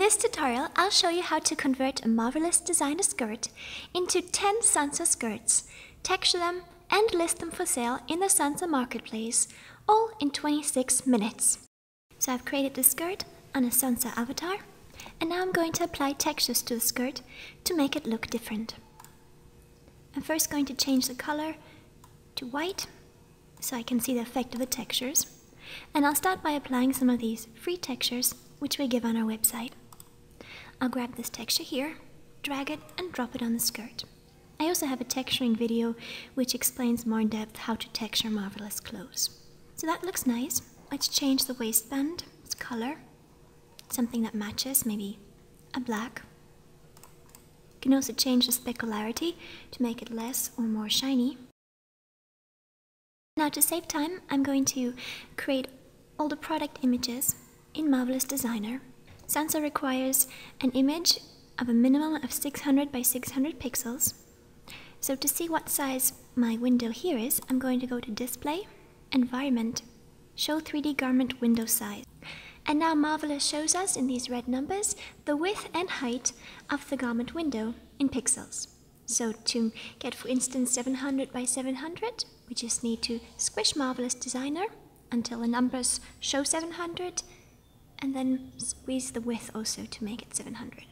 this tutorial, I'll show you how to convert a Marvelous Designer skirt into 10 Sansar skirts, texture them, and list them for sale in the Sansar Marketplace, all in 26 minutes. So I've created the skirt on a Sansar avatar, and now I'm going to apply textures to the skirt to make it look different. I'm first going to change the color to white so I can see the effect of the textures. And I'll start by applying some of these free textures which we give on our website. I'll grab this texture here, drag it and drop it on the skirt. I also have a texturing video which explains more in depth how to texture marvelous clothes. So that looks nice. Let's change the waistband, its color, something that matches, maybe a black. You can also change the specularity to make it less or more shiny. Now to save time, I'm going to create all the product images in Marvelous Designer. Sansar requires an image of a minimum of 600 by 600 pixels. So to see what size my window here is, I'm going to go to Display, Environment, Show 3D Garment Window Size. And now Marvelous shows us in these red numbers the width and height of the garment window in pixels. So to get, for instance, 700 by 700, we just need to squish Marvelous Designer until the numbers show 700, and then squeeze the width also to make it 700.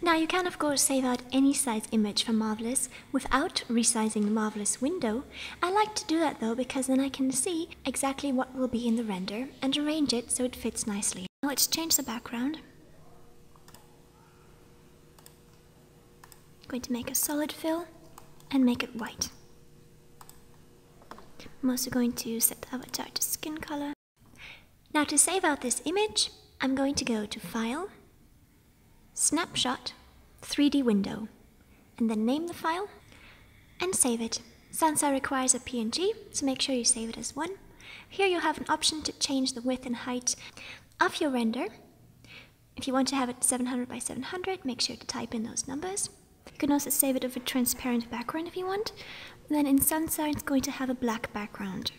Now you can of course save out any size image from Marvelous without resizing the Marvelous window. I like to do that though because then I can see exactly what will be in the render and arrange it so it fits nicely. Now let's change the background. I'm going to make a solid fill and make it white. I'm also going to set the avatar to skin color. Now to save out this image, I'm going to go to File, Snapshot, 3D Window, and then name the file and save it. Sansar requires a PNG, so make sure you save it as one. Here you have an option to change the width and height of your render. If you want to have it 700 by 700, make sure to type in those numbers. You can also save it with a transparent background if you want. Then in Sansar, it's going to have a black background,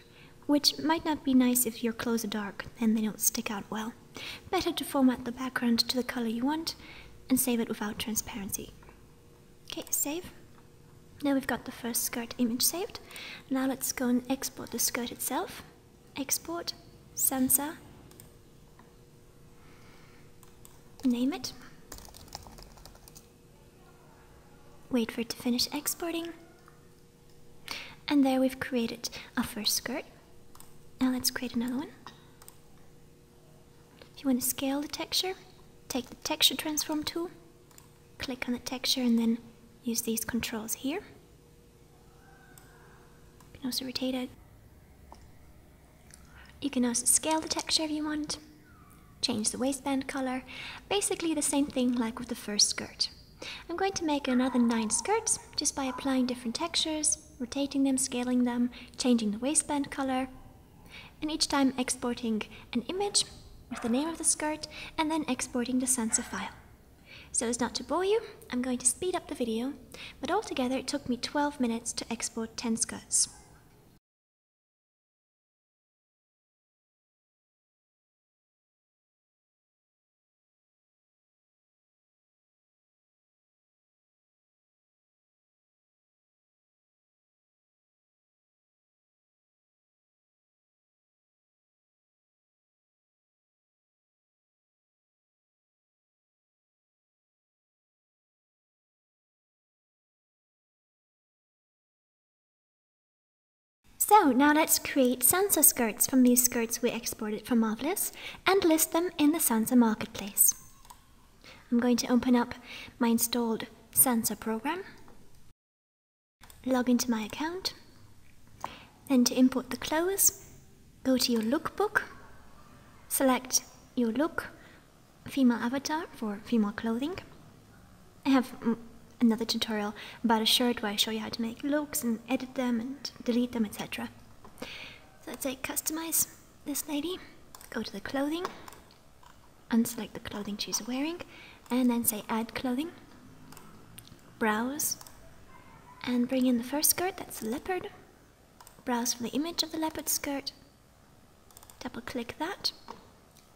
which might not be nice if your clothes are dark and they don't stick out well. Better to format the background to the color you want and save it without transparency. Okay, save. Now we've got the first skirt image saved. Now let's go and export the skirt itself. Export, Sansar, name it. Wait for it to finish exporting. And there we've created our first skirt. Now let's create another one. If you want to scale the texture, take the texture transform tool, click on the texture and then use these controls here. You can also rotate it. You can also scale the texture if you want, change the waistband color, basically the same thing like with the first skirt. I'm going to make another 9 skirts just by applying different textures, rotating them, scaling them, changing the waistband color, and each time exporting an image with the name of the skirt and then exporting the Sansar file. So as not to bore you, I'm going to speed up the video, but altogether it took me 12 minutes to export 10 skirts. So now let's create Sansar skirts from these skirts we exported from Marvelous and list them in the Sansar marketplace. I'm going to open up my installed Sansar program, log into my account, then to import the clothes, go to your lookbook, select your look, female avatar for female clothing. I have another tutorial about a shirt where I show you how to make looks and edit them and delete them, etc. So let's say customize this lady, go to the clothing, unselect the clothing she's wearing, and then say add clothing, browse, and bring in the first skirt, that's the leopard, browse for the image of the leopard skirt, double click that,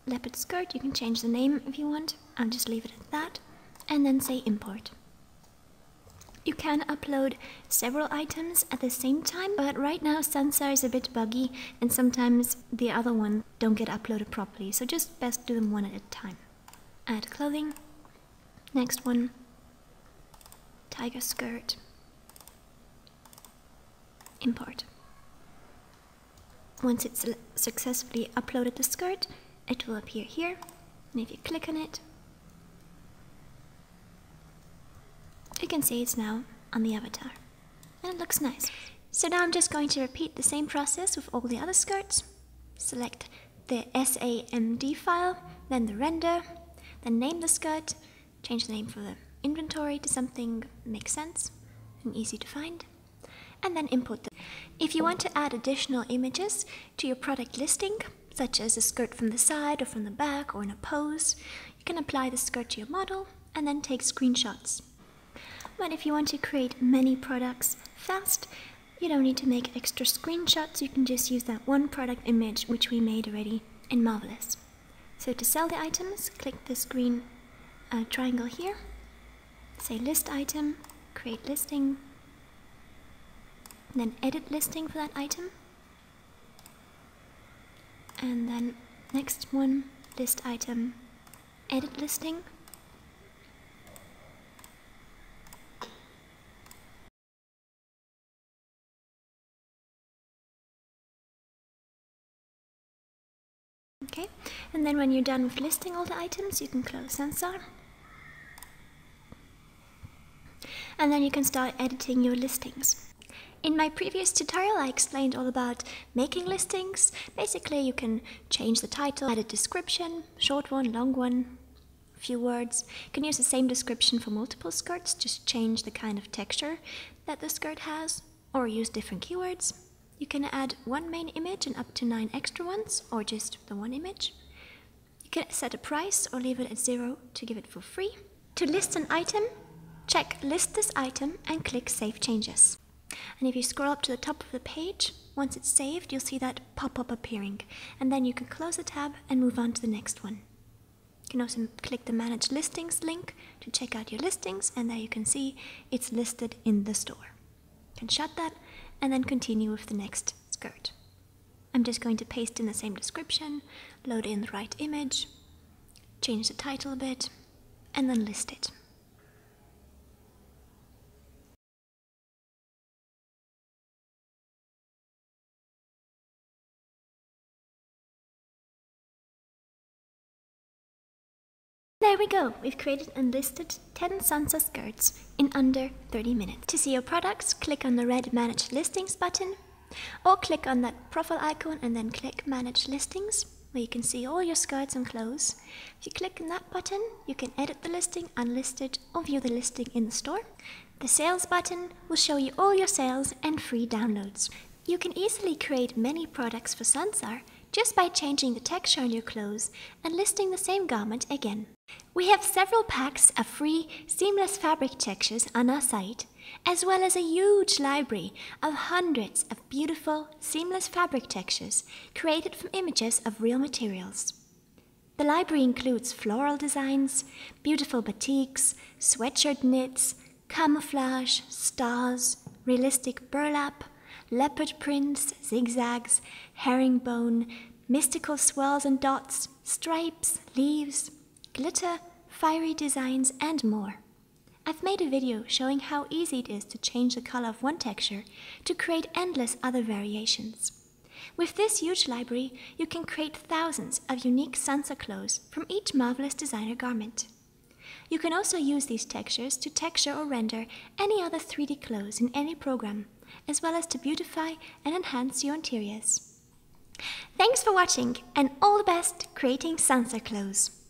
leopard skirt, you can change the name if you want, I'll just leave it at that. And then say import. You can upload several items at the same time, but right now Sansar is a bit buggy and sometimes the other one don't get uploaded properly, so just best do them one at a time. Add clothing. Next one, tiger skirt. Import. Once it's successfully uploaded the skirt, it will appear here, and if you click on it, you can see it's now on the avatar. And it looks nice. So now I'm just going to repeat the same process with all the other skirts. Select the SAMD file, then the render, then name the skirt, change the name for the inventory to something makes sense and easy to find, and then import them. If you want to add additional images to your product listing, such as a skirt from the side or from the back or in a pose, you can apply the skirt to your model and then take screenshots. But if you want to create many products fast, you don't need to make extra screenshots, you can just use that one product image which we made already in Marvelous. So to sell the items, click this green uh, triangle here, say list item, create listing, then edit listing for that item, and then next one, list item, edit listing, Okay, and then when you're done with listing all the items, you can close Sansar. And then you can start editing your listings. In my previous tutorial, I explained all about making listings. Basically, you can change the title, add a description, short one, long one, few words. You can use the same description for multiple skirts, just change the kind of texture that the skirt has, or use different keywords. You can add one main image and up to nine extra ones, or just the one image. You can set a price or leave it at zero to give it for free. To list an item, check List this item and click Save Changes. And if you scroll up to the top of the page, once it's saved, you'll see that pop-up appearing. And then you can close the tab and move on to the next one. You can also click the Manage Listings link to check out your listings, and there you can see it's listed in the store. You can shut that and then continue with the next skirt. I'm just going to paste in the same description, load in the right image, change the title a bit, and then list it. There we go, we've created and listed 10 Sansar skirts in under 30 minutes. To see your products, click on the red Manage Listings button, or click on that profile icon and then click Manage Listings, where you can see all your skirts and clothes. If you click on that button, you can edit the listing, unlist it, or view the listing in the store. The Sales button will show you all your sales and free downloads. You can easily create many products for Sansar just by changing the texture on your clothes and listing the same garment again. We have several packs of free seamless fabric textures on our site, as well as a huge library of hundreds of beautiful seamless fabric textures created from images of real materials. The library includes floral designs, beautiful batiks, sweatshirt knits, camouflage, stars, realistic burlap, leopard prints, zigzags, herringbone, mystical swirls and dots, stripes, leaves, glitter, fiery designs, and more. I've made a video showing how easy it is to change the color of one texture to create endless other variations. With this huge library, you can create thousands of unique Sansar clothes from each marvelous designer garment. You can also use these textures to texture or render any other 3D clothes in any program, as well as to beautify and enhance your interiors. Thanks for watching and all the best creating Sansar clothes!